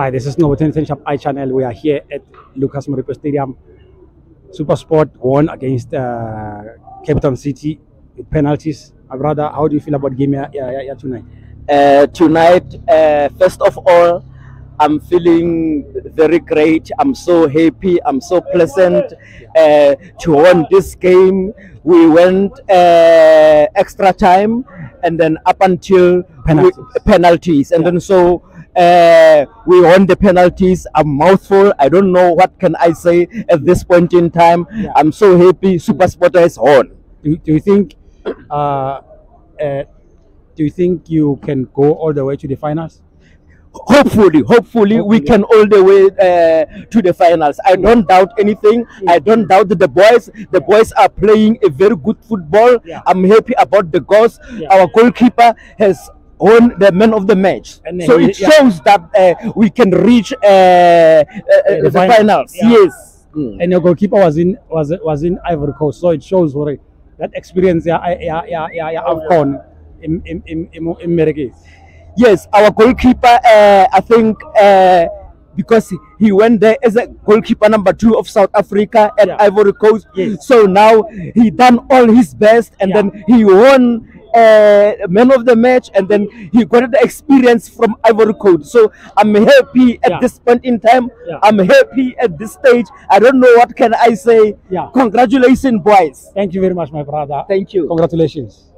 Hi, this is Novoten Sharp Eye channel. We are here at Lucas Moripe Stadium. Super Sport won against uh, Cape Town City with penalties. My brother, how do you feel about game here, here, here tonight? Uh, tonight, uh, first of all, I'm feeling very great. I'm so happy. I'm so pleasant uh, to win this game. We went uh, extra time and then up until Penalties. we- penalties. and Yeah. then so uh, we won the penalties. A mouthful. I don't know what can I say at this point in time. Yeah. I'm so happy. Super Sport is on. Do, do you think uh, uh, do you think you can go all the way to the finals? hopefully hopefully we can all the way uh, to the finals i don't doubt anything i don't doubt the boys the boys are playing a very good football Yeah. i'm happy about the goals Yeah. our goalkeeper has won the man of the match And so he- it yeah. shows that uh, we can reach uh, uh, uh, The the, final- finals yeah. yes Mm. And your goalkeeper was in was was in Ivory Coast, so it shows what that experience. Yeah, yeah, yeah, yeah, yeah. Afcon in in in in, in Mereke. Yes, our goalkeeper, uh, I think, uh, because he went there as a goalkeeper number two of South Africa at Yeah. Ivory Coast. Yes. So now he done all his best, and Yeah. then he won uh, man of the match, and then he got the experience from Ivory Coast. So I'm happy at Yeah. this point in time. Yeah. I'm happy at this stage. I don't know what can I say. Yeah. Congratulations, boys. Thank you very much, my brother. Thank you. Congratulations.